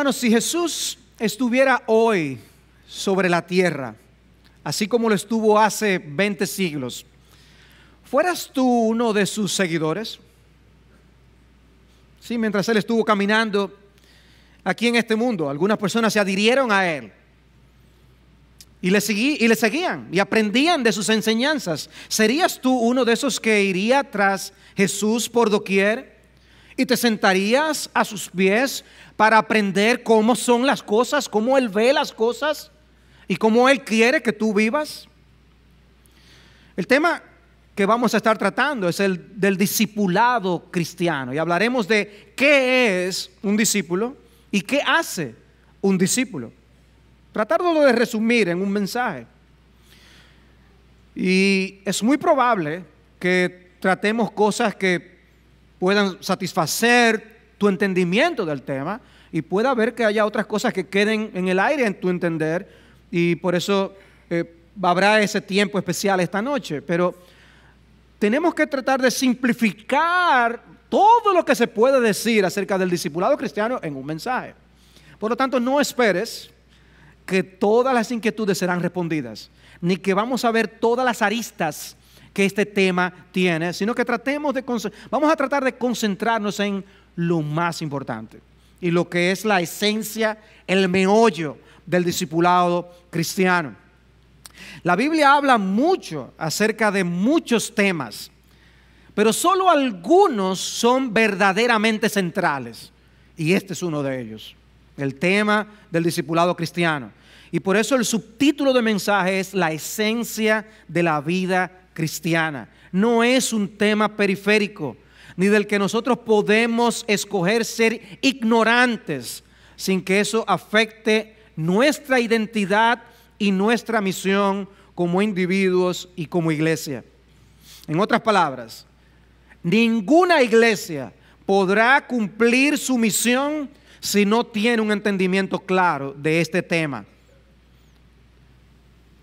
Hermanos, si Jesús estuviera hoy sobre la tierra, así como lo estuvo hace 20 siglos, ¿fueras tú uno de sus seguidores? Sí, mientras él estuvo caminando aquí en este mundo, algunas personas se adhirieron a él y le, y le seguían y aprendían de sus enseñanzas. ¿Serías tú uno de esos que iría tras Jesús por doquier y te sentarías a sus pies para aprender cómo son las cosas, cómo Él ve las cosas y cómo Él quiere que tú vivas? El tema que vamos a estar tratando es el del discipulado cristiano y hablaremos de qué es un discípulo y qué hace un discípulo. Tratarlo de resumir en un mensaje. Y es muy probable que tratemos cosas que puedan satisfacer tu entendimiento del tema y pueda haber que haya otras cosas que queden en el aire en tu entender y por eso eh, habrá ese tiempo especial esta noche. Pero tenemos que tratar de simplificar todo lo que se puede decir acerca del discipulado cristiano en un mensaje. Por lo tanto, no esperes que todas las inquietudes serán respondidas, ni que vamos a ver todas las aristas que este tema tiene, sino que tratemos de vamos a tratar de concentrarnos en lo más importante y lo que es la esencia, el meollo del discipulado cristiano. La Biblia habla mucho acerca de muchos temas, pero solo algunos son verdaderamente centrales, y este es uno de ellos, el tema del discipulado cristiano. Y por eso el subtítulo del mensaje es la esencia de la vida cristiana. No es un tema periférico, ni del que nosotros podemos escoger ser ignorantes sin que eso afecte nuestra identidad y nuestra misión como individuos y como iglesia. En otras palabras, ninguna iglesia podrá cumplir su misión si no tiene un entendimiento claro de este tema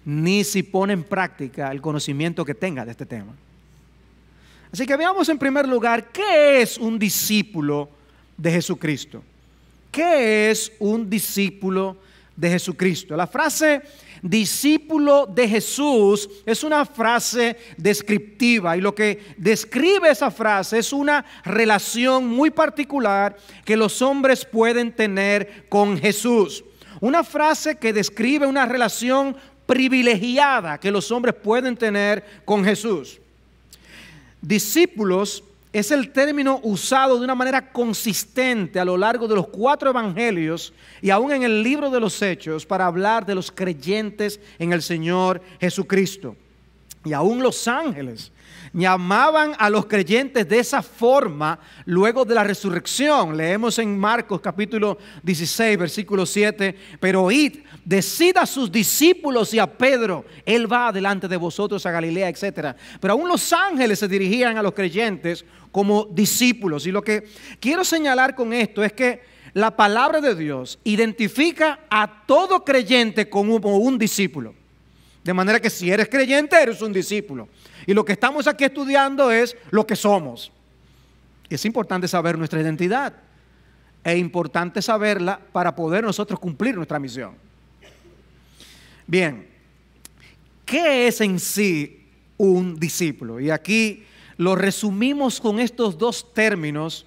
ni si pone en práctica el conocimiento que tenga de este tema. Así que veamos en primer lugar qué es un discípulo de Jesucristo. ¿Qué es un discípulo de Jesucristo? La frase discípulo de Jesús es una frase descriptiva y lo que describe esa frase es una relación muy particular que los hombres pueden tener con Jesús. Una frase que describe una relación privilegiada que los hombres pueden tener con Jesús. Discípulos es el término usado de una manera consistente a lo largo de los cuatro evangelios y aún en el libro de los Hechos para hablar de los creyentes en el Señor Jesucristo. Y aún los ángeles llamaban a los creyentes de esa forma luego de la resurrección. Leemos en Marcos capítulo 16, versículo 7, pero id, decid a sus discípulos y a Pedro, él va delante de vosotros a Galilea, etc. Pero aún los ángeles se dirigían a los creyentes como discípulos. Y lo que quiero señalar con esto es que la palabra de Dios identifica a todo creyente como un discípulo. De manera que si eres creyente, eres un discípulo. Y lo que estamos aquí estudiando es lo que somos. Es importante saber nuestra identidad. Es importante saberla para poder nosotros cumplir nuestra misión. Bien, ¿qué es en sí un discípulo? Y aquí lo resumimos con estos dos términos,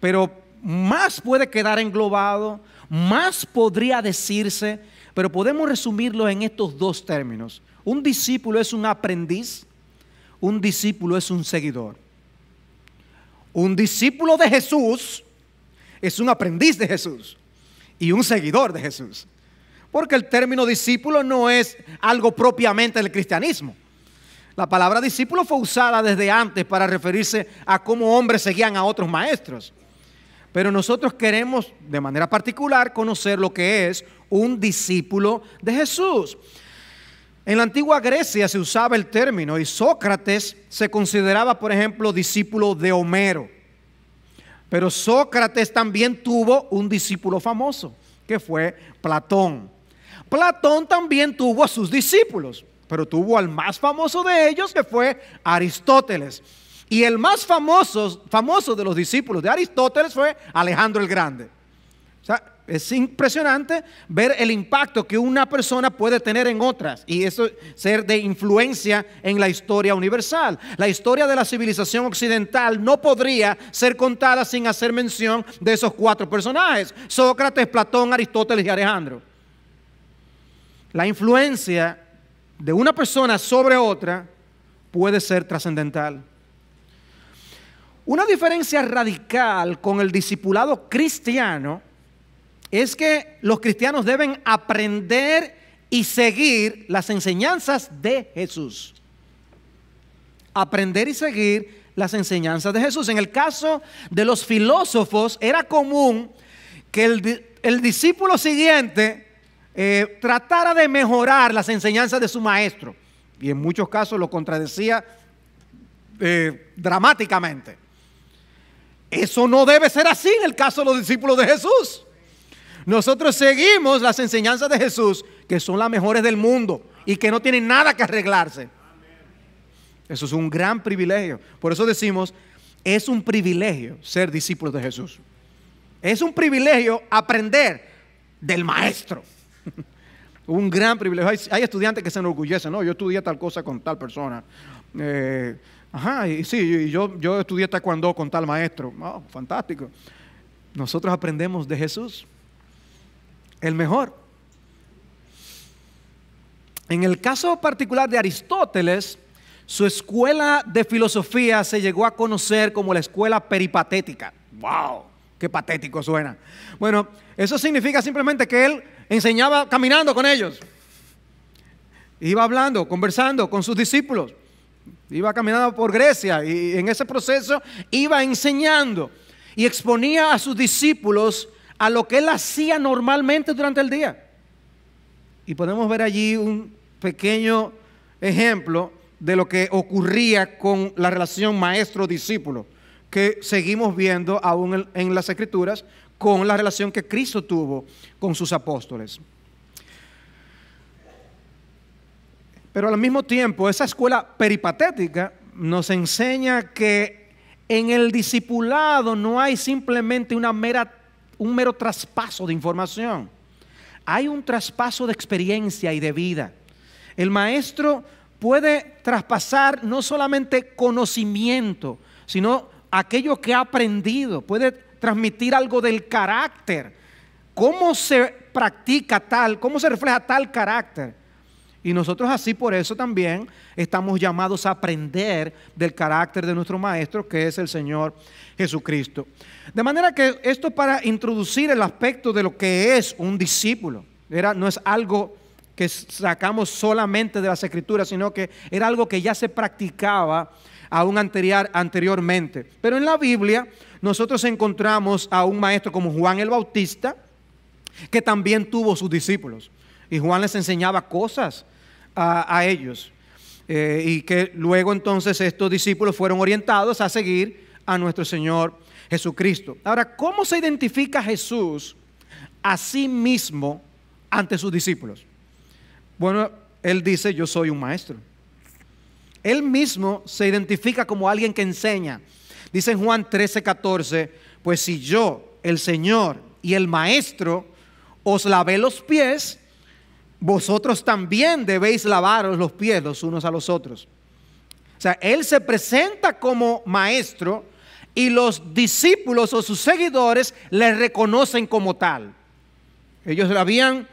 pero más puede quedar englobado, más podría decirse, pero podemos resumirlo en estos dos términos. Un discípulo es un aprendiz un discípulo es un seguidor. Un discípulo de Jesús es un aprendiz de Jesús y un seguidor de Jesús. Porque el término discípulo no es algo propiamente del cristianismo. La palabra discípulo fue usada desde antes para referirse a cómo hombres seguían a otros maestros. Pero nosotros queremos de manera particular conocer lo que es un discípulo de Jesús. En la antigua Grecia se usaba el término y Sócrates se consideraba, por ejemplo, discípulo de Homero. Pero Sócrates también tuvo un discípulo famoso, que fue Platón. Platón también tuvo a sus discípulos, pero tuvo al más famoso de ellos, que fue Aristóteles. Y el más famoso, famoso de los discípulos de Aristóteles fue Alejandro el Grande. O sea, es impresionante ver el impacto que una persona puede tener en otras y eso ser de influencia en la historia universal. La historia de la civilización occidental no podría ser contada sin hacer mención de esos cuatro personajes, Sócrates, Platón, Aristóteles y Alejandro. La influencia de una persona sobre otra puede ser trascendental. Una diferencia radical con el discipulado cristiano es que los cristianos deben aprender y seguir las enseñanzas de Jesús. Aprender y seguir las enseñanzas de Jesús. En el caso de los filósofos era común que el, discípulo siguiente eh, tratara de mejorar las enseñanzas de su maestro. Y en muchos casos lo contradecía eh, dramáticamente. Eso no debe ser así en el caso de los discípulos de Jesús. Nosotros seguimos las enseñanzas de Jesús, que son las mejores del mundo y que no tienen nada que arreglarse. Eso es un gran privilegio. Por eso decimos, es un privilegio ser discípulos de Jesús. Es un privilegio aprender del maestro. un gran privilegio. Hay, estudiantes que se enorgullecen, no, yo estudié tal cosa con tal persona. Eh, ajá, y sí, yo, yo estudié taekwondo con tal maestro. Oh, fantástico. Nosotros aprendemos de Jesús el mejor. En el caso particular de Aristóteles, su escuela de filosofía se llegó a conocer como la escuela peripatética. ¡Wow! ¡Qué patético suena! Bueno, eso significa simplemente que él enseñaba caminando con ellos. Iba hablando, conversando con sus discípulos. Iba caminando por Grecia y en ese proceso iba enseñando y exponía a sus discípulos a lo que él hacía normalmente durante el día. Y podemos ver allí un pequeño ejemplo de lo que ocurría con la relación maestro-discípulo, que seguimos viendo aún en las escrituras con la relación que Cristo tuvo con sus apóstoles. Pero al mismo tiempo, esa escuela peripatética nos enseña que en el discipulado no hay simplemente una mera un mero traspaso de información. Hay un traspaso de experiencia y de vida. El maestro puede traspasar no solamente conocimiento, sino aquello que ha aprendido. Puede transmitir algo del carácter. ¿Cómo se practica tal? ¿Cómo se refleja tal carácter? Y nosotros así por eso también estamos llamados a aprender del carácter de nuestro Maestro, que es el Señor Jesucristo. De manera que esto para introducir el aspecto de lo que es un discípulo, era, no es algo que sacamos solamente de las escrituras, sino que era algo que ya se practicaba aún anterior, anteriormente. Pero en la Biblia nosotros encontramos a un maestro como Juan el Bautista, que también tuvo sus discípulos. Y Juan les enseñaba cosas a, ellos. Eh, y que luego entonces estos discípulos fueron orientados a seguir a nuestro Señor Jesucristo. Ahora, ¿cómo se identifica Jesús a sí mismo ante sus discípulos? Bueno, Él dice, yo soy un maestro. Él mismo se identifica como alguien que enseña. Dice en Juan 13, 14, pues si yo, el Señor y el Maestro, os lavé los pies, vosotros también debéis lavaros los pies los unos a los otros. O sea, Él se presenta como maestro y los discípulos o sus seguidores le reconocen como tal. Ellos habían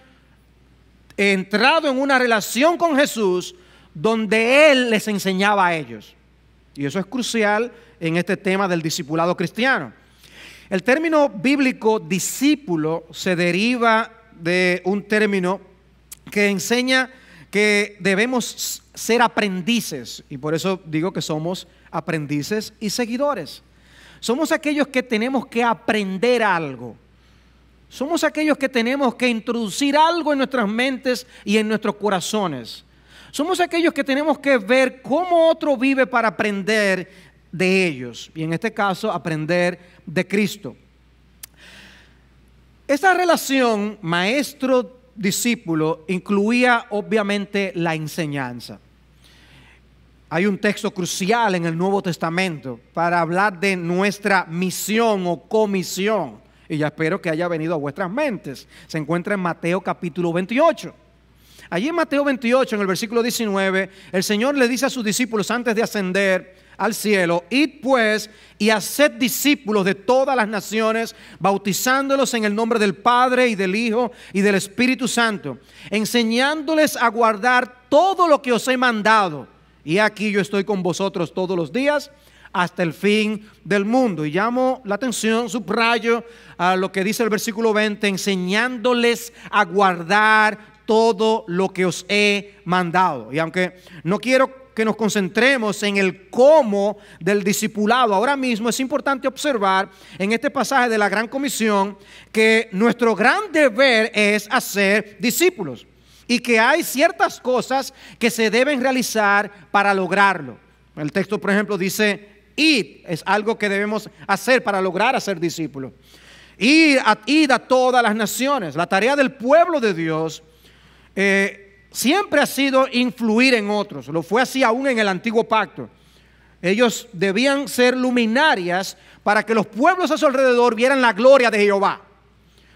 entrado en una relación con Jesús donde Él les enseñaba a ellos. Y eso es crucial en este tema del discipulado cristiano. El término bíblico discípulo se deriva de un término que enseña que debemos ser aprendices, y por eso digo que somos aprendices y seguidores. Somos aquellos que tenemos que aprender algo. Somos aquellos que tenemos que introducir algo en nuestras mentes y en nuestros corazones. Somos aquellos que tenemos que ver cómo otro vive para aprender de ellos. Y en este caso, aprender de Cristo. Esta relación maestro discípulo incluía obviamente la enseñanza. Hay un texto crucial en el Nuevo Testamento para hablar de nuestra misión o comisión. y ya espero que haya venido a vuestras mentes. Se encuentra en Mateo capítulo 28. Allí en Mateo 28, en el versículo 19, el Señor le dice a sus discípulos antes de ascender al cielo, id pues y haced discípulos de todas las naciones, bautizándolos en el nombre del Padre y del Hijo y del Espíritu Santo, enseñándoles a guardar todo lo que os he mandado. Y aquí yo estoy con vosotros todos los días hasta el fin del mundo. Y llamo la atención, subrayo a lo que dice el versículo 20, enseñándoles a guardar todo lo que os he mandado. Y aunque no quiero que nos concentremos en el cómo del discipulado. Ahora mismo es importante observar en este pasaje de la Gran Comisión que nuestro gran deber es hacer discípulos y que hay ciertas cosas que se deben realizar para lograrlo. El texto, por ejemplo, dice, id, es algo que debemos hacer para lograr hacer discípulos. Id a, a todas las naciones. La tarea del pueblo de Dios eh, siempre ha sido influir en otros. Lo fue así aún en el antiguo pacto. Ellos debían ser luminarias para que los pueblos a su alrededor vieran la gloria de Jehová.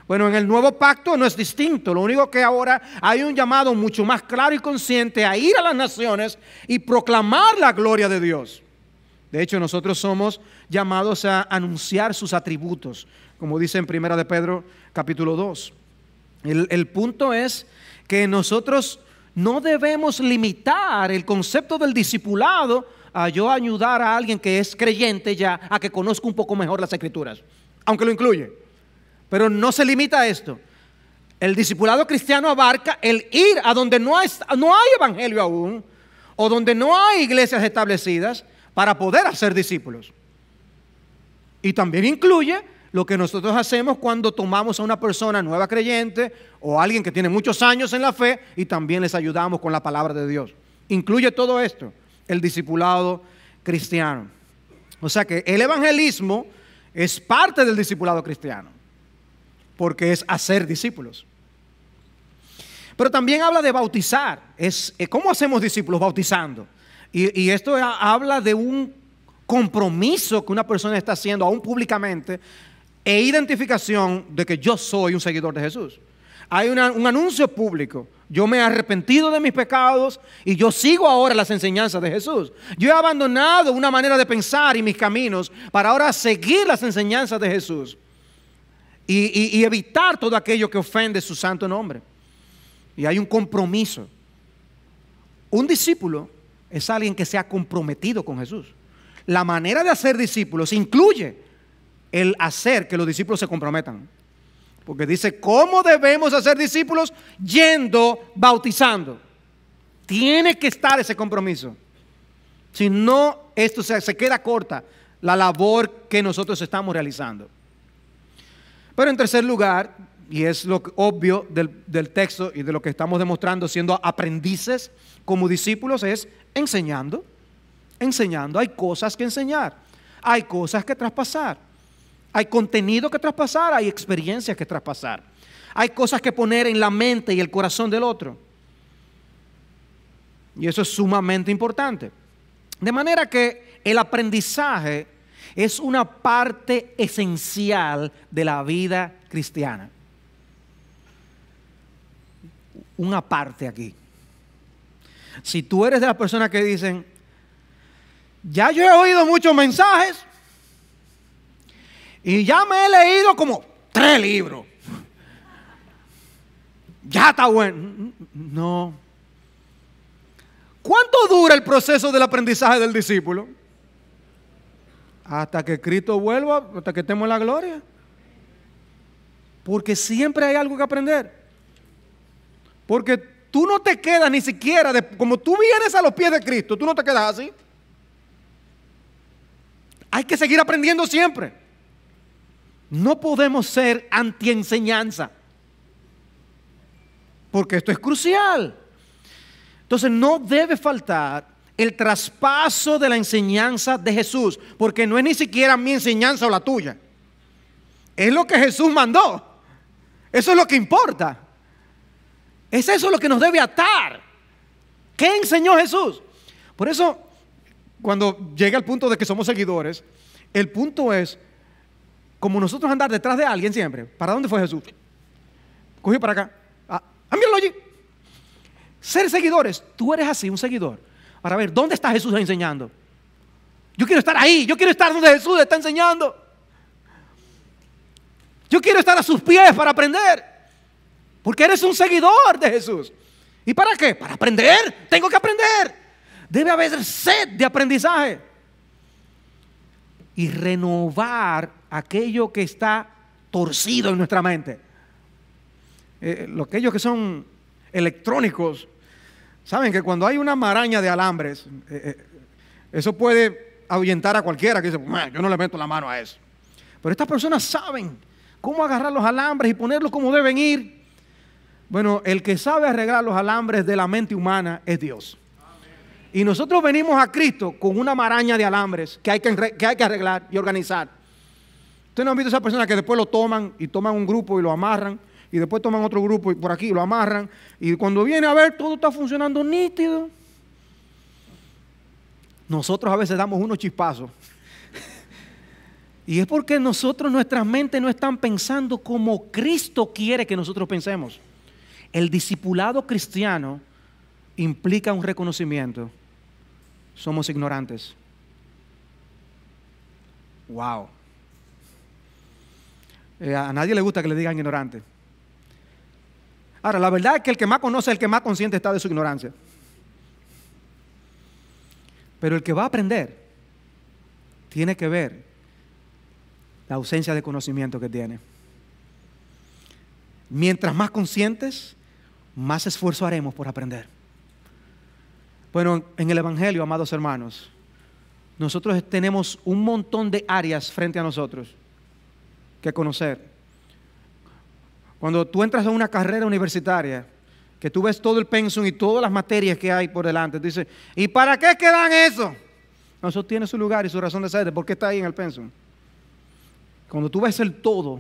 Bueno, en el nuevo pacto no es distinto. Lo único que ahora hay un llamado mucho más claro y consciente a ir a las naciones y proclamar la gloria de Dios. De hecho, nosotros somos llamados a anunciar sus atributos, como dice en Primera de Pedro capítulo 2. El, el punto es que nosotros no debemos limitar el concepto del discipulado a yo ayudar a alguien que es creyente ya a que conozca un poco mejor las escrituras, aunque lo incluye. Pero no se limita a esto. El discipulado cristiano abarca el ir a donde no hay, no hay evangelio aún o donde no hay iglesias establecidas para poder hacer discípulos. Y también incluye lo que nosotros hacemos cuando tomamos a una persona nueva creyente o alguien que tiene muchos años en la fe y también les ayudamos con la palabra de Dios. Incluye todo esto, el discipulado cristiano. O sea que el evangelismo es parte del discipulado cristiano, porque es hacer discípulos. Pero también habla de bautizar. Es, eh, ¿Cómo hacemos discípulos? Bautizando. Y, y esto habla de un compromiso que una persona está haciendo, aún públicamente, e identificación de que yo soy un seguidor de Jesús. Hay un anuncio público. Yo me he arrepentido de mis pecados y yo sigo ahora las enseñanzas de Jesús. Yo he abandonado una manera de pensar y mis caminos para ahora seguir las enseñanzas de Jesús y, y evitar todo aquello que ofende su santo nombre. Y hay un compromiso. Un discípulo es alguien que se ha comprometido con Jesús. La manera de hacer discípulos incluye el hacer que los discípulos se comprometan. Porque dice, ¿cómo debemos hacer discípulos? Yendo, bautizando. Tiene que estar ese compromiso. Si no, esto se, queda corta la labor que nosotros estamos realizando. Pero en tercer lugar, y es lo obvio del, del, texto y de lo que estamos demostrando siendo aprendices como discípulos, es enseñando. Enseñando. Hay cosas que enseñar. Hay cosas que traspasar. Hay contenido que traspasar, hay experiencias que traspasar. Hay cosas que poner en la mente y el corazón del otro. Y eso es sumamente importante. De manera que el aprendizaje es una parte esencial de la vida cristiana. Una parte aquí. Si tú eres de las personas que dicen, ya yo he oído muchos mensajes, y ya me he leído como tres libros. Ya está bueno. No. ¿Cuánto dura el proceso del aprendizaje del discípulo? Hasta que Cristo vuelva, hasta que estemos en la gloria. Porque siempre hay algo que aprender. Porque tú no te quedas ni siquiera, como tú vienes a los pies de Cristo, tú no te quedas así. Hay que seguir aprendiendo siempre. No podemos ser anti-enseñanza, porque esto es crucial. Entonces no debe faltar el traspaso de la enseñanza de Jesús, porque no es ni siquiera mi enseñanza o la tuya. Es lo que Jesús mandó. Eso es lo que importa. Es eso lo que nos debe atar. ¿Qué enseñó Jesús? Por eso, cuando llega el punto de que somos seguidores, el punto es como nosotros andar detrás de alguien siempre. ¿Para dónde fue Jesús? Cogió para acá. Ah, ah, allí. Ser seguidores, tú eres así, un seguidor. Para ver, ¿dónde está Jesús enseñando? Yo quiero estar ahí, yo quiero estar donde Jesús está enseñando. Yo quiero estar a sus pies para aprender. Porque eres un seguidor de Jesús. ¿Y para qué? Para aprender. Tengo que aprender. Debe haber sed de aprendizaje. Y renovar aquello que está torcido en nuestra mente. Eh, aquellos que son electrónicos, saben que cuando hay una maraña de alambres, eh, eh, eso puede ahuyentar a cualquiera que dice, yo no le meto la mano a eso. Pero estas personas saben cómo agarrar los alambres y ponerlos como deben ir. Bueno, el que sabe arreglar los alambres de la mente humana es Dios. Y nosotros venimos a Cristo con una maraña de alambres que hay que, que hay que arreglar y organizar. Ustedes no han visto a esas personas que después lo toman y toman un grupo y lo amarran y después toman otro grupo y por aquí lo amarran y cuando viene a ver todo está funcionando nítido. Nosotros a veces damos unos chispazos. y es porque nosotros, nuestras mentes no están pensando como Cristo quiere que nosotros pensemos. El discipulado cristiano implica un reconocimiento. Somos ignorantes. Wow. Eh, a nadie le gusta que le digan ignorante. Ahora, la verdad es que el que más conoce el que más consciente está de su ignorancia. Pero el que va a aprender tiene que ver la ausencia de conocimiento que tiene. Mientras más conscientes, más esfuerzo haremos por aprender. Bueno, en el Evangelio, amados hermanos, nosotros tenemos un montón de áreas frente a nosotros que conocer. Cuando tú entras a una carrera universitaria, que tú ves todo el pensum y todas las materias que hay por delante, dices, ¿y para qué quedan eso? Eso tiene su lugar y su razón de ser, ¿por qué está ahí en el pensum? Cuando tú ves el todo,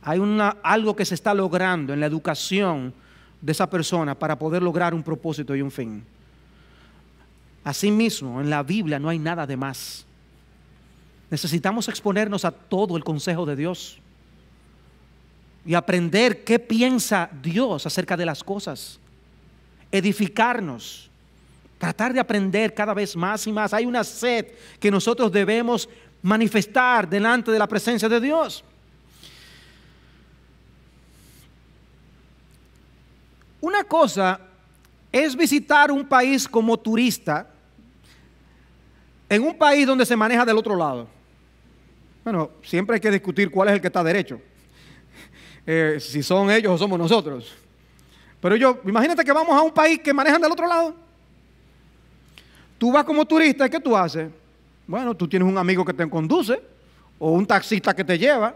hay una, algo que se está logrando en la educación de esa persona para poder lograr un propósito y un fin. Asimismo, en la Biblia no hay nada de más. Necesitamos exponernos a todo el consejo de Dios y aprender qué piensa Dios acerca de las cosas. Edificarnos, tratar de aprender cada vez más y más. Hay una sed que nosotros debemos manifestar delante de la presencia de Dios. Una cosa es visitar un país como turista en un país donde se maneja del otro lado. Bueno, siempre hay que discutir cuál es el que está derecho. Eh, si son ellos o somos nosotros. Pero yo, imagínate que vamos a un país que manejan del otro lado. Tú vas como turista, ¿y qué tú haces? Bueno, tú tienes un amigo que te conduce o un taxista que te lleva.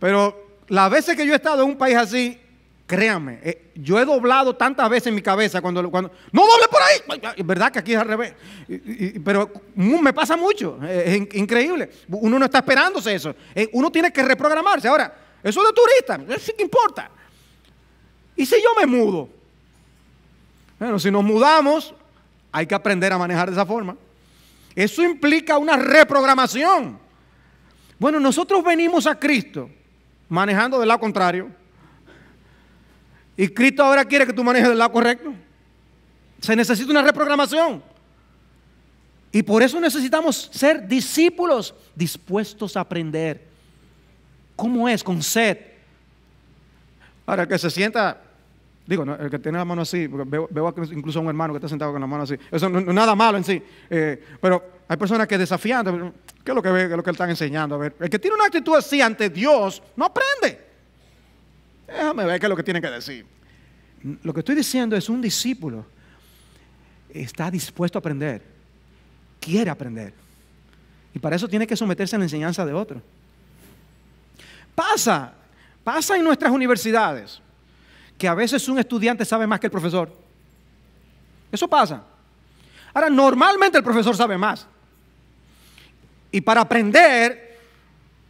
Pero las veces que yo he estado en un país así, créanme, eh, yo he doblado tantas veces en mi cabeza cuando, cuando no doble por ahí. Verdad que aquí es al revés. pero me pasa mucho, es increíble. Uno no está esperándose eso. Eh, uno tiene que reprogramarse. Ahora, eso de turista, eso sí que importa. ¿Y si yo me mudo? Bueno, si nos mudamos, hay que aprender a manejar de esa forma. Eso implica una reprogramación. Bueno, nosotros venimos a Cristo manejando del lado contrario. Y Cristo ahora quiere que tú manejes del lado correcto. Se necesita una reprogramación. Y por eso necesitamos ser discípulos dispuestos a aprender. ¿Cómo es? Con sed. Ahora, el que se sienta, digo, el que tiene la mano así, porque veo, incluso a un hermano que está sentado con la mano así. Eso no es nada malo en sí. Eh, pero hay personas que desafían, ¿qué es lo que ve, qué es lo que él está enseñando? A ver, el que tiene una actitud así ante Dios, no aprende. Déjame ver qué es lo que tiene que decir. Lo que estoy diciendo es un discípulo está dispuesto a aprender, quiere aprender. Y para eso tiene que someterse a la enseñanza de otro. Pasa, pasa en nuestras universidades, que a veces un estudiante sabe más que el profesor. Eso pasa. Ahora, normalmente el profesor sabe más. Y para aprender,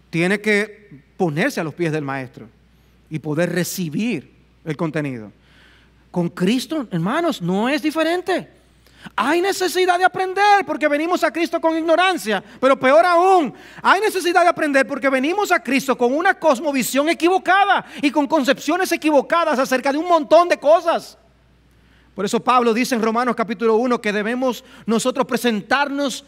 tiene que ponerse a los pies del maestro y poder recibir el contenido. Con Cristo, hermanos, no es diferente. Hay necesidad de aprender porque venimos a Cristo con ignorancia, pero peor aún, hay necesidad de aprender porque venimos a Cristo con una cosmovisión equivocada y con concepciones equivocadas acerca de un montón de cosas. Por eso Pablo dice en Romanos capítulo 1 que debemos nosotros presentarnos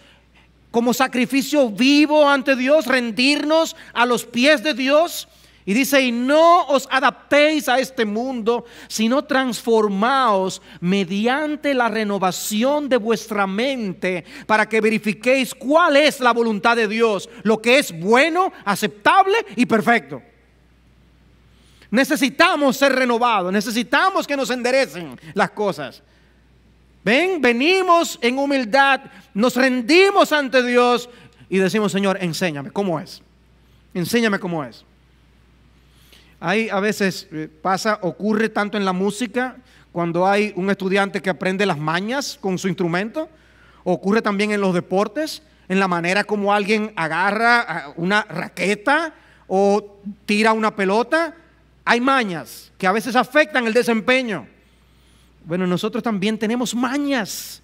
como sacrificio vivo ante Dios, rendirnos a los pies de Dios y dice, y no os adaptéis a este mundo, sino transformaos mediante la renovación de vuestra mente para que verifiquéis cuál es la voluntad de Dios, lo que es bueno, aceptable y perfecto. Necesitamos ser renovados, necesitamos que nos enderecen las cosas. Ven, venimos en humildad, nos rendimos ante Dios y decimos, Señor, enséñame cómo es. Enséñame cómo es. Hay a veces eh, pasa, ocurre tanto en la música, cuando hay un estudiante que aprende las mañas con su instrumento, ocurre también en los deportes, en la manera como alguien agarra ah, una raqueta o tira una pelota. Hay mañas que a veces afectan el desempeño. Bueno, nosotros también tenemos mañas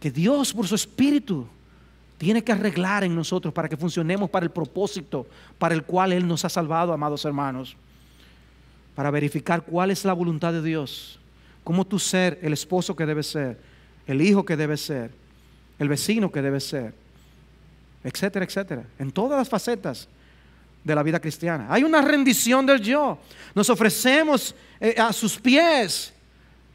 que Dios por su espíritu tiene que arreglar en nosotros para que funcionemos para el propósito para el cual Él nos ha salvado, amados hermanos. Para verificar cuál es la voluntad de Dios. Cómo tú ser el esposo que debes ser, el hijo que debes ser, el vecino que debes ser, etcétera, etcétera. En todas las facetas de la vida cristiana. Hay una rendición del yo. Nos ofrecemos eh, a sus pies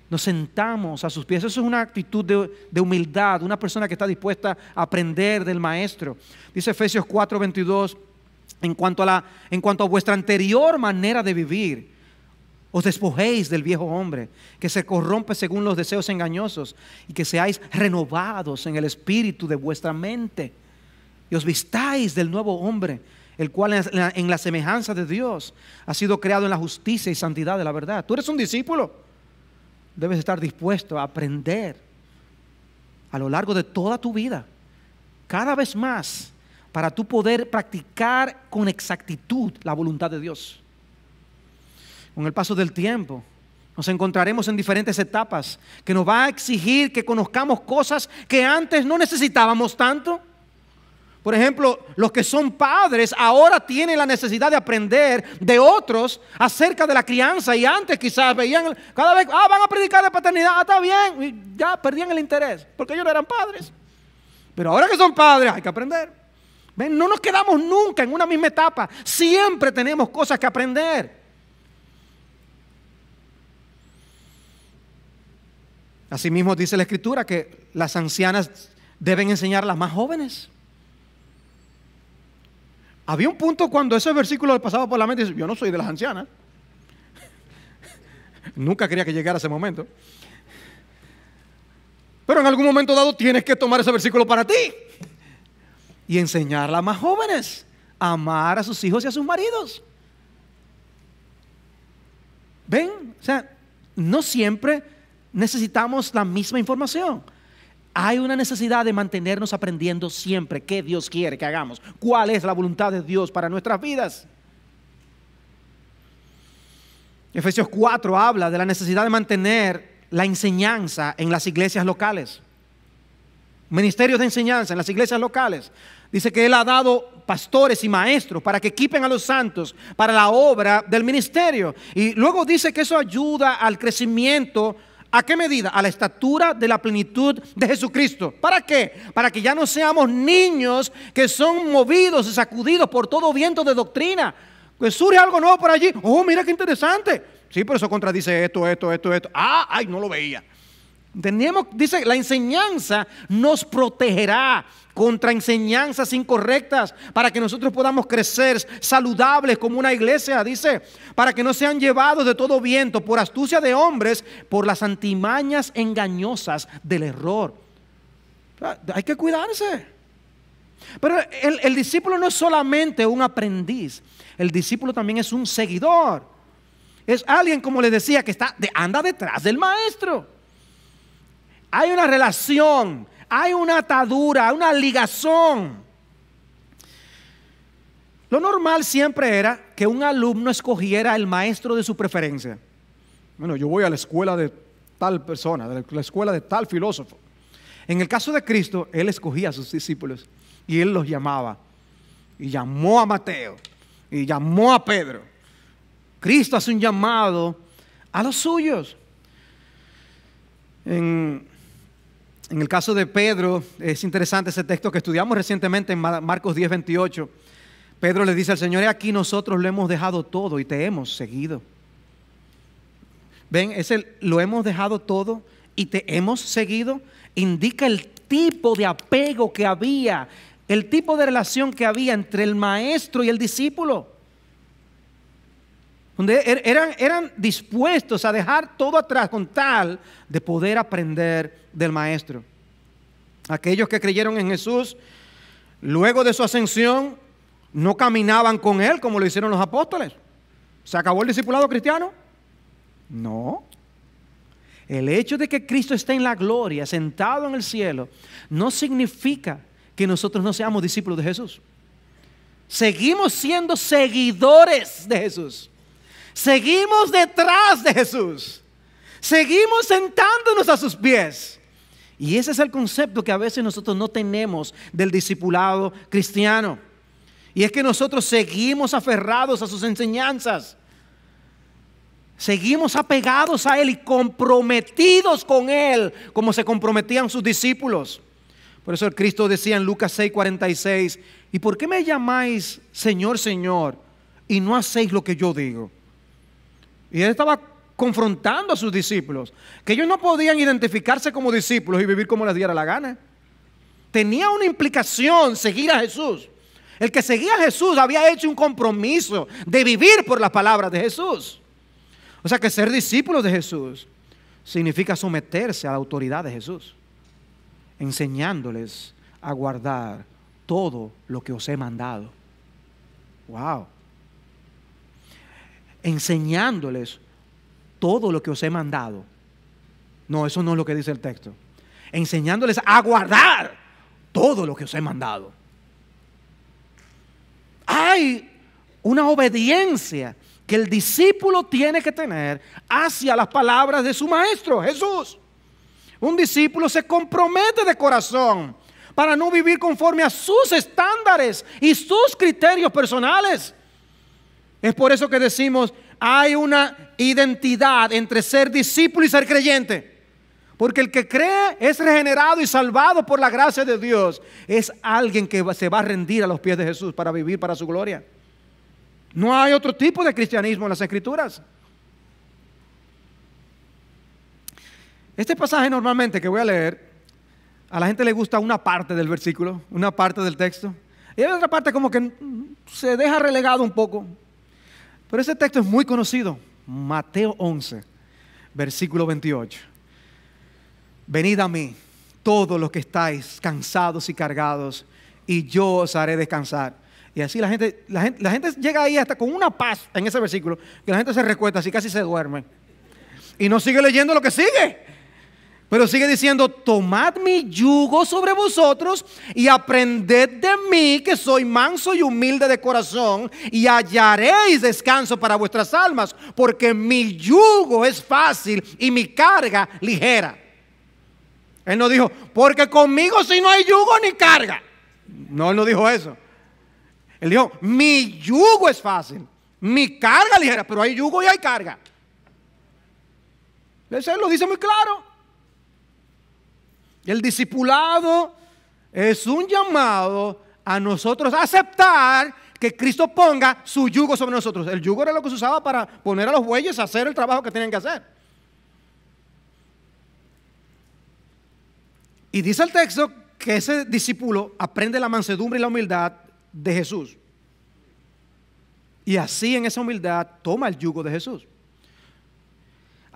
nos sentamos a sus pies. Eso es una actitud de, humildad, una persona que está dispuesta a aprender del maestro. Dice Efesios 4:22, en, cuanto a la, en cuanto a vuestra anterior manera de vivir, os despojéis del viejo hombre, que se corrompe según los deseos engañosos, y que seáis renovados en el espíritu de vuestra mente, y os vistáis del nuevo hombre, el cual en la semejanza de Dios ha sido creado en la justicia y santidad de la verdad. Tú eres un discípulo debes estar dispuesto a aprender a lo largo de toda tu vida, cada vez más, para tú poder practicar con exactitud la voluntad de Dios. Con el paso del tiempo, nos encontraremos en diferentes etapas que nos va a exigir que conozcamos cosas que antes no necesitábamos tanto por ejemplo, los que son padres ahora tienen la necesidad de aprender de otros acerca de la crianza y antes quizás veían cada vez, ah, van a predicar de paternidad, ah, está bien, y ya perdían el interés porque ellos no eran padres. Pero ahora que son padres hay que aprender. ¿Ven? No nos quedamos nunca en una misma etapa, siempre tenemos cosas que aprender. Asimismo dice la escritura que las ancianas deben enseñar a las más jóvenes. Había un punto cuando ese versículo pasaba por la mente y dice, yo no soy de las ancianas. Nunca quería que llegara ese momento. Pero en algún momento dado tienes que tomar ese versículo para ti y enseñarla a más jóvenes a amar a sus hijos y a sus maridos. ¿Ven? O sea, no siempre necesitamos la misma información hay una necesidad de mantenernos aprendiendo siempre qué Dios quiere que hagamos, cuál es la voluntad de Dios para nuestras vidas. Efesios 4 habla de la necesidad de mantener la enseñanza en las iglesias locales. Ministerios de enseñanza en las iglesias locales. Dice que Él ha dado pastores y maestros para que equipen a los santos para la obra del ministerio. Y luego dice que eso ayuda al crecimiento ¿A qué medida? A la estatura de la plenitud de Jesucristo. ¿Para qué? Para que ya no seamos niños que son movidos y sacudidos por todo viento de doctrina. Pues surge algo nuevo por allí. Oh, mira qué interesante. Sí, pero eso contradice esto, esto, esto, esto. Ah, ay, no lo veía. Tenemos, dice, la enseñanza nos protegerá contra enseñanzas incorrectas para que nosotros podamos crecer saludables como una iglesia, dice, para que no sean llevados de todo viento por astucia de hombres, por las antimañas engañosas del error. Hay que cuidarse. Pero el, el discípulo no es solamente un aprendiz, el discípulo también es un seguidor. Es alguien, como les decía, que está, anda detrás del maestro. Hay una relación, hay una atadura, una ligazón. Lo normal siempre era que un alumno escogiera el maestro de su preferencia. Bueno, yo voy a la escuela de tal persona, de la escuela de tal filósofo. En el caso de Cristo, Él escogía a sus discípulos y Él los llamaba. Y llamó a Mateo y llamó a Pedro. Cristo hace un llamado a los suyos. En, en el caso de Pedro, es interesante ese texto que estudiamos recientemente en Marcos 10, 28. Pedro le dice al Señor, aquí nosotros lo hemos dejado todo y te hemos seguido. Ven, es el, lo hemos dejado todo y te hemos seguido. Indica el tipo de apego que había, el tipo de relación que había entre el maestro y el discípulo. Donde er, eran, eran dispuestos a dejar todo atrás con tal de poder aprender del maestro. Aquellos que creyeron en Jesús, luego de su ascensión, no caminaban con Él como lo hicieron los apóstoles. ¿Se acabó el discipulado cristiano? No. El hecho de que Cristo esté en la gloria, sentado en el cielo, no significa que nosotros no seamos discípulos de Jesús. Seguimos siendo seguidores de Jesús. Seguimos detrás de Jesús. Seguimos sentándonos a sus pies. Y ese es el concepto que a veces nosotros no tenemos del discipulado cristiano. Y es que nosotros seguimos aferrados a sus enseñanzas. Seguimos apegados a Él y comprometidos con Él, como se comprometían sus discípulos. Por eso el Cristo decía en Lucas 6:46, ¿y por qué me llamáis Señor, Señor, y no hacéis lo que yo digo? Y Él estaba confrontando a sus discípulos, que ellos no podían identificarse como discípulos y vivir como les diera la gana. Tenía una implicación seguir a Jesús. El que seguía a Jesús había hecho un compromiso de vivir por las palabras de Jesús. O sea que ser discípulo de Jesús significa someterse a la autoridad de Jesús, enseñándoles a guardar todo lo que os he mandado. Wow. Enseñándoles todo lo que os he mandado. No, eso no es lo que dice el texto. Enseñándoles a guardar todo lo que os he mandado hay una obediencia que el discípulo tiene que tener hacia las palabras de su maestro, Jesús. Un discípulo se compromete de corazón para no vivir conforme a sus estándares y sus criterios personales. Es por eso que decimos, hay una identidad entre ser discípulo y ser creyente. Porque el que cree es regenerado y salvado por la gracia de Dios. Es alguien que se va a rendir a los pies de Jesús para vivir para su gloria. No hay otro tipo de cristianismo en las escrituras. Este pasaje normalmente que voy a leer, a la gente le gusta una parte del versículo, una parte del texto. Y hay otra parte como que se deja relegado un poco. Pero ese texto es muy conocido. Mateo 11, versículo 28. Venid a mí, todos los que estáis cansados y cargados, y yo os haré descansar. Y así la gente, la gente, llega ahí hasta con una paz en ese versículo, que la gente se recuesta, así casi se duerme. Y no sigue leyendo lo que sigue. Pero sigue diciendo, tomad mi yugo sobre vosotros y aprended de mí que soy manso y humilde de corazón y hallaréis descanso para vuestras almas, porque mi yugo es fácil y mi carga ligera. Él no dijo, porque conmigo si no hay yugo ni carga. No, él no dijo eso. Él dijo, mi yugo es fácil, mi carga ligera, pero hay yugo y hay carga. Él lo dice muy claro. El discipulado es un llamado a nosotros a aceptar que Cristo ponga su yugo sobre nosotros. El yugo era lo que se usaba para poner a los bueyes a hacer el trabajo que tenían que hacer. Y dice el texto que ese discípulo aprende la mansedumbre y la humildad de Jesús. Y así en esa humildad toma el yugo de Jesús.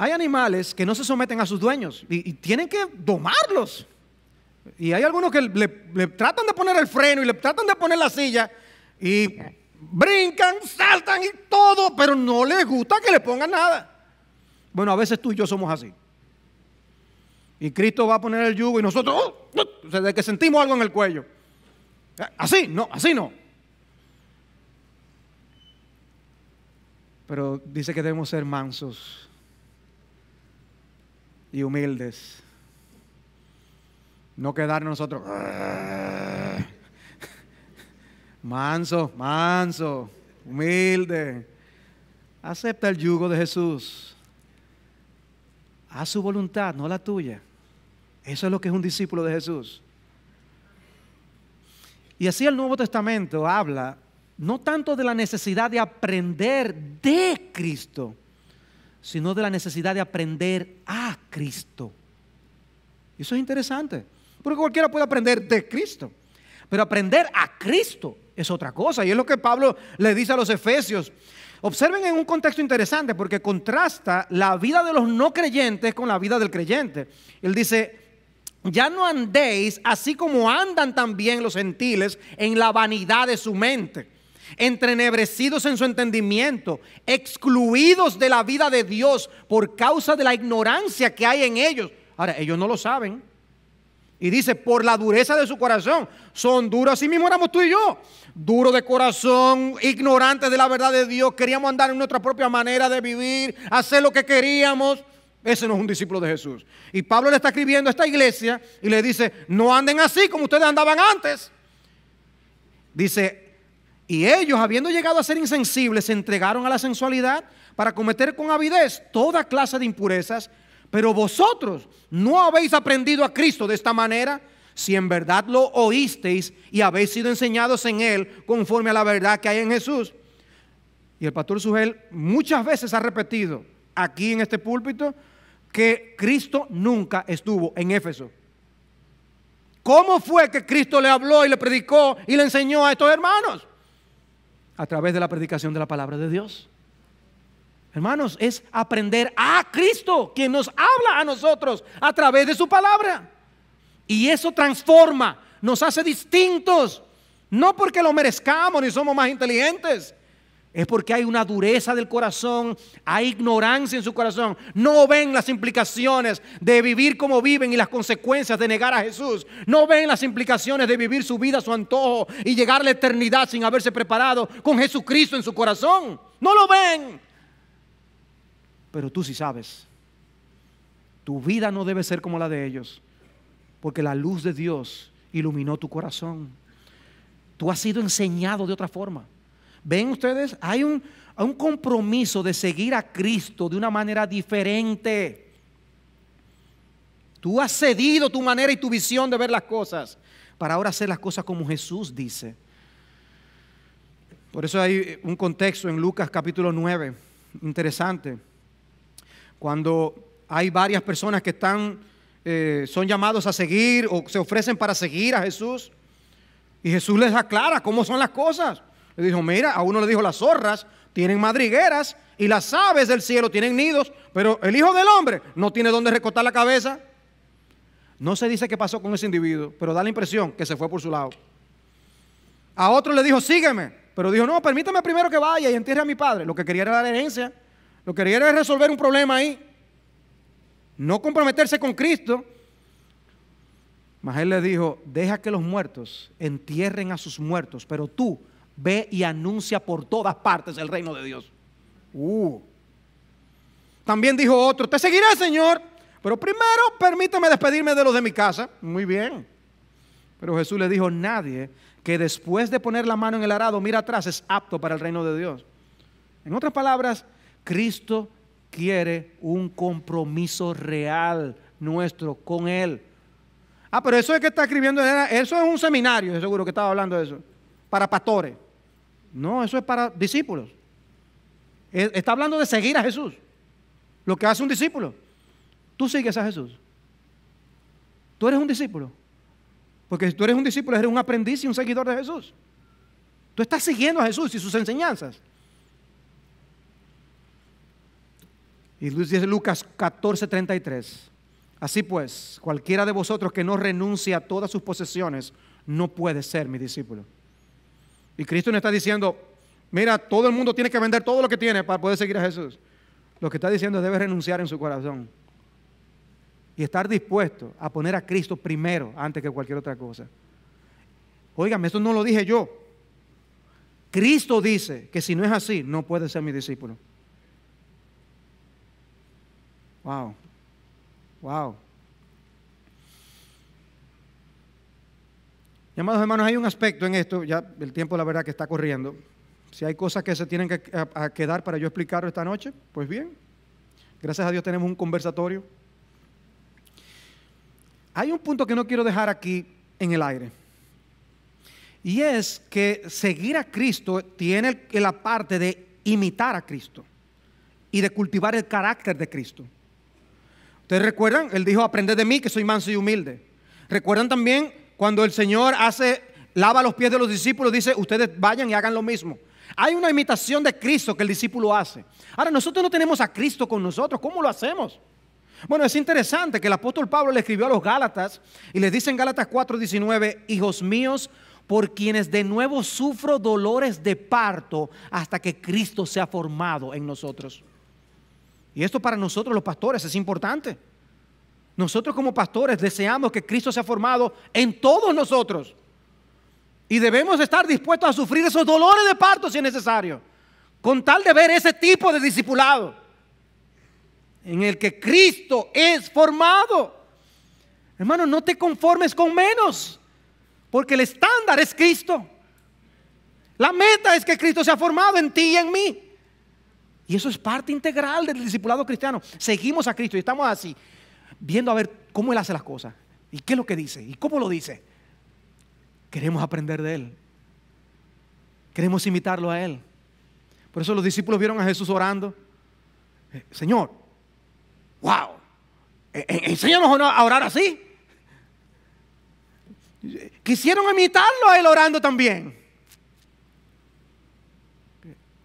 Hay animales que no se someten a sus dueños y, tienen que domarlos. Y hay algunos que le, tratan de poner el freno y le tratan de poner la silla y brincan, saltan y todo, pero no les gusta que le pongan nada. Bueno, a veces tú y yo somos así. Y Cristo va a poner el yugo y nosotros, oh, desde que sentimos algo en el cuello. Así, no, así no. Pero dice que debemos ser mansos y humildes. No quedar nosotros. Manso, manso, humilde. Acepta el yugo de Jesús. Haz su voluntad, no la tuya. Eso es lo que es un discípulo de Jesús. Y así el Nuevo Testamento habla no tanto de la necesidad de aprender de Cristo, sino de la necesidad de aprender a Cristo. Eso es interesante, porque cualquiera puede aprender de Cristo, pero aprender a Cristo es otra cosa, y es lo que Pablo le dice a los efesios. Observen en un contexto interesante, porque contrasta la vida de los no creyentes con la vida del creyente. Él dice, ya no andéis así como andan también los gentiles en la vanidad de su mente entrenebrecidos en su entendimiento, excluidos de la vida de Dios por causa de la ignorancia que hay en ellos. Ahora, ellos no lo saben. Y dice, por la dureza de su corazón, son duros, así mismo éramos tú y yo, duros de corazón, ignorantes de la verdad de Dios, queríamos andar en nuestra propia manera de vivir, hacer lo que queríamos. Ese no es un discípulo de Jesús. Y Pablo le está escribiendo a esta iglesia y le dice, no anden así como ustedes andaban antes. Dice, y ellos, habiendo llegado a ser insensibles, se entregaron a la sensualidad para cometer con avidez toda clase de impurezas. Pero vosotros no habéis aprendido a Cristo de esta manera, si en verdad lo oísteis y habéis sido enseñados en Él conforme a la verdad que hay en Jesús. Y el pastor Sugel muchas veces ha repetido aquí en este púlpito que Cristo nunca estuvo en Éfeso. ¿Cómo fue que Cristo le habló y le predicó y le enseñó a estos hermanos? A través de la predicación de la palabra de Dios. Hermanos, es aprender a Cristo, quien nos habla a nosotros a través de su palabra. Y eso transforma, nos hace distintos. No porque lo merezcamos ni somos más inteligentes, es porque hay una dureza del corazón, hay ignorancia en su corazón. No ven las implicaciones de vivir como viven y las consecuencias de negar a Jesús. No ven las implicaciones de vivir su vida a su antojo y llegar a la eternidad sin haberse preparado con Jesucristo en su corazón. No lo ven. Pero tú sí sabes. Tu vida no debe ser como la de ellos, porque la luz de Dios iluminó tu corazón. Tú has sido enseñado de otra forma. Ven ustedes, hay un, un compromiso de seguir a Cristo de una manera diferente. Tú has cedido tu manera y tu visión de ver las cosas para ahora hacer las cosas como Jesús dice. Por eso hay un contexto en Lucas capítulo 9, interesante, cuando hay varias personas que están, eh, son llamados a seguir o se ofrecen para seguir a Jesús. Y Jesús les aclara cómo son las cosas. Le dijo, mira, a uno le dijo, las zorras tienen madrigueras y las aves del cielo tienen nidos, pero el Hijo del Hombre no tiene dónde recortar la cabeza. No se dice qué pasó con ese individuo, pero da la impresión que se fue por su lado. A otro le dijo, sígueme, pero dijo, no, permítame primero que vaya y entierre a mi padre. Lo que quería era dar herencia, lo que quería era resolver un problema ahí. No comprometerse con Cristo. Mas él le dijo, deja que los muertos entierren a sus muertos, pero tú ve y anuncia por todas partes el reino de Dios. Uh. También dijo otro, te seguiré, Señor, pero primero permíteme despedirme de los de mi casa. Muy bien. Pero Jesús le dijo, nadie que después de poner la mano en el arado mira atrás es apto para el reino de Dios. En otras palabras, Cristo quiere un compromiso real nuestro con Él. Ah, pero eso es que está escribiendo, eso es un seminario, seguro que estaba hablando de eso, para pastores. No, eso es para discípulos. Está hablando de seguir a Jesús. Lo que hace un discípulo. Tú sigues a Jesús. Tú eres un discípulo. Porque si tú eres un discípulo, eres un aprendiz y un seguidor de Jesús. Tú estás siguiendo a Jesús y sus enseñanzas. Y dice Lucas 14:33. Así pues, cualquiera de vosotros que no renuncie a todas sus posesiones, no puede ser mi discípulo. Y Cristo no está diciendo, mira, todo el mundo tiene que vender todo lo que tiene para poder seguir a Jesús. Lo que está diciendo es debe renunciar en su corazón y estar dispuesto a poner a Cristo primero antes que cualquier otra cosa. Óigame, esto no lo dije yo. Cristo dice que si no es así, no puede ser mi discípulo. Wow. Wow. Llamados hermanos, hay un aspecto en esto, ya el tiempo la verdad que está corriendo. Si hay cosas que se tienen que quedar para yo explicarlo esta noche, pues bien. Gracias a Dios tenemos un conversatorio. Hay un punto que no quiero dejar aquí en el aire. Y es que seguir a Cristo tiene la parte de imitar a Cristo y de cultivar el carácter de Cristo. Ustedes recuerdan, él dijo, aprended de mí que soy manso y humilde. Recuerdan también cuando el Señor hace, lava los pies de los discípulos, dice, ustedes vayan y hagan lo mismo. Hay una imitación de Cristo que el discípulo hace. Ahora, nosotros no tenemos a Cristo con nosotros, ¿cómo lo hacemos? Bueno, es interesante que el apóstol Pablo le escribió a los Gálatas y les dice en Gálatas 4:19, hijos míos, por quienes de nuevo sufro dolores de parto hasta que Cristo sea formado en nosotros. Y esto para nosotros los pastores es importante. Nosotros como pastores deseamos que Cristo sea formado en todos nosotros. Y debemos estar dispuestos a sufrir esos dolores de parto si es necesario, con tal de ver ese tipo de discipulado en el que Cristo es formado. Hermano, no te conformes con menos, porque el estándar es Cristo. La meta es que Cristo sea formado en ti y en mí. Y eso es parte integral del discipulado cristiano. Seguimos a Cristo y estamos así viendo a ver cómo Él hace las cosas. ¿Y qué es lo que dice? ¿Y cómo lo dice? Queremos aprender de Él. Queremos imitarlo a Él. Por eso los discípulos vieron a Jesús orando. Eh, Señor, wow, eh, eh, enséñanos a orar así. Quisieron imitarlo a Él orando también.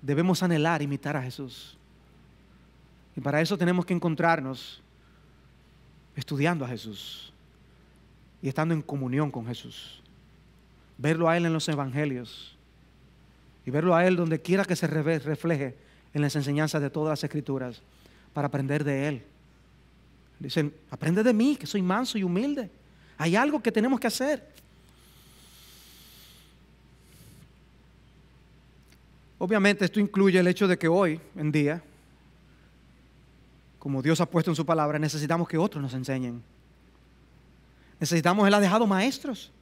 Debemos anhelar imitar a Jesús. Y para eso tenemos que encontrarnos estudiando a Jesús y estando en comunión con Jesús. Verlo a Él en los evangelios y verlo a Él donde quiera que se refleje en las enseñanzas de todas las escrituras para aprender de Él. Dicen, aprende de mí, que soy manso y humilde. Hay algo que tenemos que hacer. Obviamente esto incluye el hecho de que hoy en día como Dios ha puesto en su palabra, necesitamos que otros nos enseñen. Necesitamos, Él ha dejado maestros.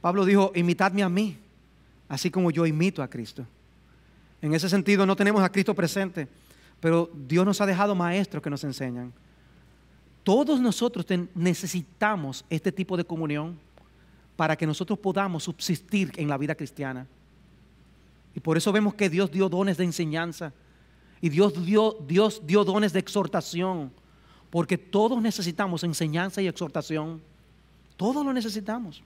Pablo dijo, imitadme a mí, así como yo imito a Cristo. En ese sentido no tenemos a Cristo presente, pero Dios nos ha dejado maestros que nos enseñan. Todos nosotros necesitamos este tipo de comunión para que nosotros podamos subsistir en la vida cristiana. Y por eso vemos que Dios dio dones de enseñanza y Dios dio, Dios dio dones de exhortación, porque todos necesitamos enseñanza y exhortación. Todos lo necesitamos.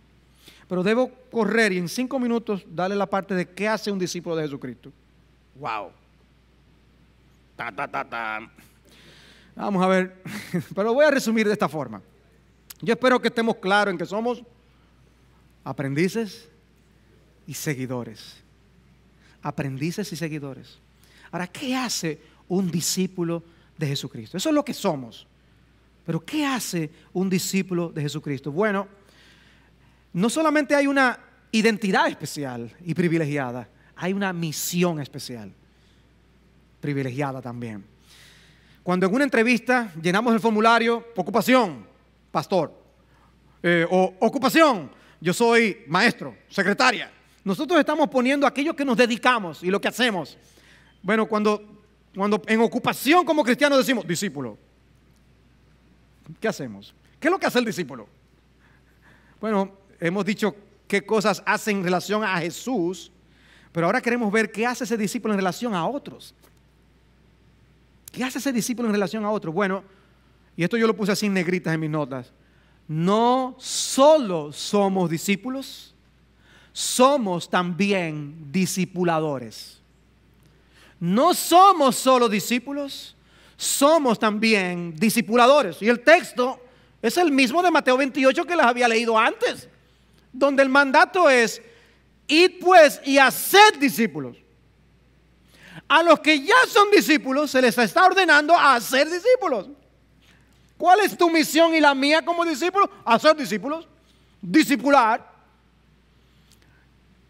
Pero debo correr y en cinco minutos darle la parte de qué hace un discípulo de Jesucristo. Wow. Ta, ta, ta, ta. Vamos a ver, pero voy a resumir de esta forma. Yo espero que estemos claros en que somos aprendices y seguidores. Aprendices y seguidores. Ahora, ¿qué hace un discípulo de Jesucristo? Eso es lo que somos. Pero ¿qué hace un discípulo de Jesucristo? Bueno, no solamente hay una identidad especial y privilegiada, hay una misión especial, privilegiada también. Cuando en una entrevista llenamos el formulario, ocupación, pastor, eh, o ocupación, yo soy maestro, secretaria, nosotros estamos poniendo aquello que nos dedicamos y lo que hacemos. Bueno, cuando, cuando en ocupación como cristianos decimos discípulo, ¿qué hacemos? ¿Qué es lo que hace el discípulo? Bueno, hemos dicho qué cosas hace en relación a Jesús, pero ahora queremos ver qué hace ese discípulo en relación a otros. ¿Qué hace ese discípulo en relación a otros? Bueno, y esto yo lo puse así en negritas en mis notas. No solo somos discípulos, somos también discipuladores no somos solo discípulos, somos también discipuladores. Y el texto es el mismo de Mateo 28 que les había leído antes, donde el mandato es, id pues y haced discípulos. A los que ya son discípulos se les está ordenando a hacer discípulos. ¿Cuál es tu misión y la mía como discípulo? Hacer discípulos, discipular.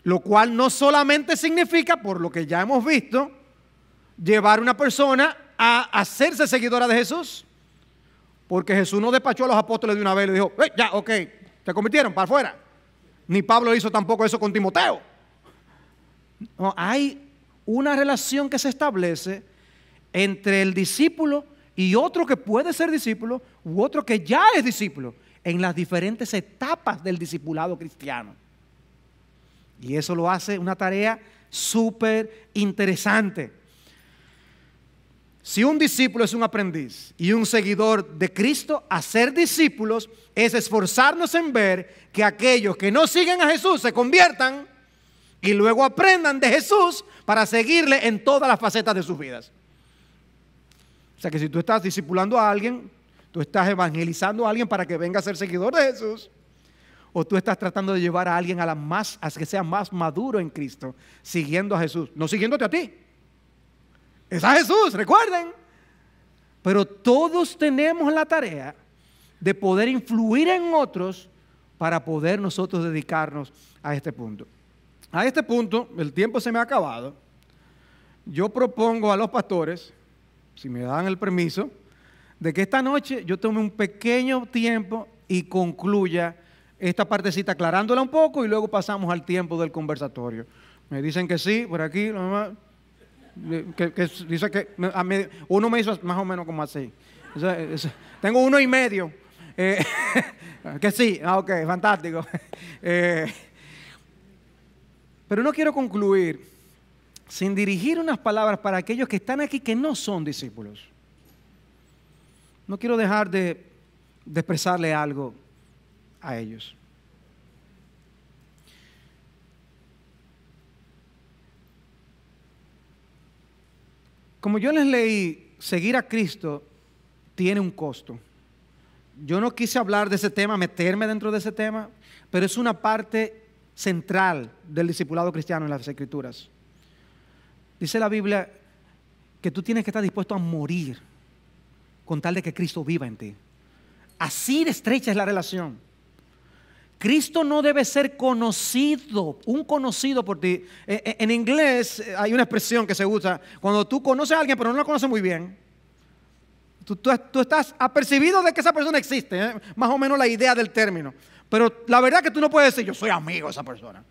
Lo cual no solamente significa, por lo que ya hemos visto, llevar a una persona a hacerse seguidora de Jesús Porque Jesús no despachó a los apóstoles de una vez y le dijo, "Eh, ya, ok, te convirtieron para afuera. Ni Pablo hizo tampoco eso con Timoteo. No, hay una relación que se establece entre el discípulo y otro que puede ser discípulo u otro que ya es discípulo en las diferentes etapas del discipulado cristiano. Y eso lo hace una tarea súper interesante. Si un discípulo es un aprendiz y un seguidor de Cristo, hacer discípulos es esforzarnos en ver que aquellos que no siguen a Jesús se conviertan y luego aprendan de Jesús para seguirle en todas las facetas de sus vidas. O sea que si tú estás discipulando a alguien, tú estás evangelizando a alguien para que venga a ser seguidor de Jesús, o tú estás tratando de llevar a alguien a, la más, a que sea más maduro en Cristo, siguiendo a Jesús, no siguiéndote a ti. Es a Jesús, recuerden. Pero todos tenemos la tarea de poder influir en otros para poder nosotros dedicarnos a este punto. A este punto, el tiempo se me ha acabado. Yo propongo a los pastores, si me dan el permiso, de que esta noche yo tome un pequeño tiempo y concluya esta partecita aclarándola un poco y luego pasamos al tiempo del conversatorio. Me dicen que sí, por aquí, que, dice que uno me hizo más o menos como así. tengo uno y medio. Eh, que sí, ah, ok, fantástico. Eh, pero no quiero concluir sin dirigir unas palabras para aquellos que están aquí que no son discípulos. No quiero dejar de, de expresarle algo a ellos. Como yo les leí, seguir a Cristo tiene un costo. Yo no quise hablar de ese tema, meterme dentro de ese tema, pero es una parte central del discipulado cristiano en las escrituras. Dice la Biblia que tú tienes que estar dispuesto a morir con tal de que Cristo viva en ti. Así de estrecha es la relación. Cristo no debe ser conocido, un conocido por ti. E, e, en inglés eh, hay una expresión que se usa cuando tú conoces a alguien pero no lo conoces muy bien. Tú, estás apercibido de que esa persona existe, ¿eh? más o menos la idea del término. Pero la verdad que tú no puedes decir, yo soy amigo de esa persona.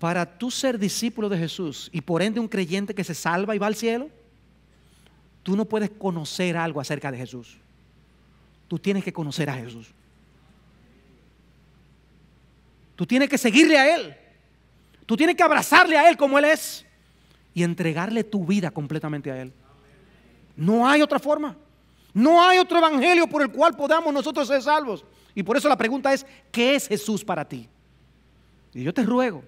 Para tú ser discípulo de Jesús y por ende un creyente que se salva y va al cielo, tú no puedes conocer algo acerca de Jesús. Tú tienes que conocer a Jesús. Tú tienes que seguirle a Él. Tú tienes que abrazarle a Él como Él es y entregarle tu vida completamente a Él. No hay otra forma. No hay otro evangelio por el cual podamos nosotros ser salvos. Y por eso la pregunta es, ¿qué es Jesús para ti? Y yo te ruego,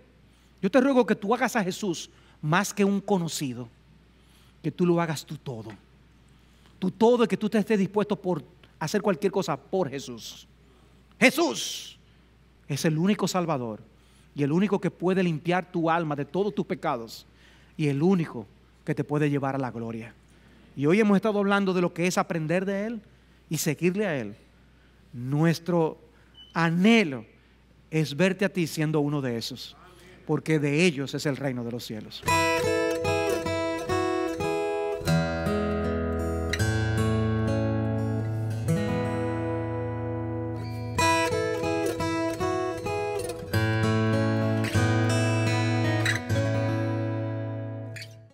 yo te ruego que tú hagas a Jesús más que un conocido, que tú lo hagas tú todo. Tú todo y que tú te estés dispuesto por hacer cualquier cosa por Jesús. Jesús es el único Salvador y el único que puede limpiar tu alma de todos tus pecados y el único que te puede llevar a la gloria. Y hoy hemos estado hablando de lo que es aprender de Él y seguirle a Él. Nuestro anhelo es verte a ti siendo uno de esos, porque de ellos es el reino de los cielos.